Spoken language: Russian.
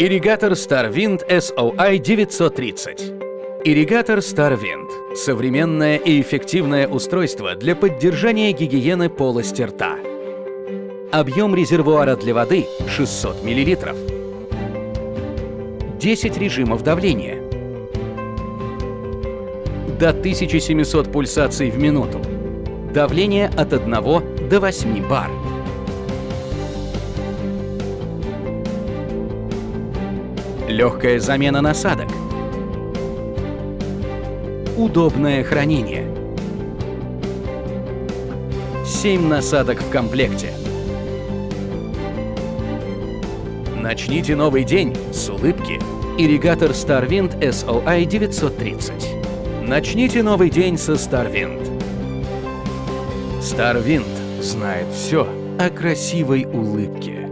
Ирригатор StarWind SOI 930. Ирригатор StarWind – современное и эффективное устройство для поддержания гигиены полости рта. Объем резервуара для воды 600 мл. 10 режимов давления. До 1700 пульсаций в минуту. Давление от 1 до 8 бар. Легкая замена насадок. Удобное хранение. 7 насадок в комплекте. Начните новый день с улыбки. Ирригатор StarWind SOI 930. Начните новый день со StarWind. StarWind знает все о красивой улыбке.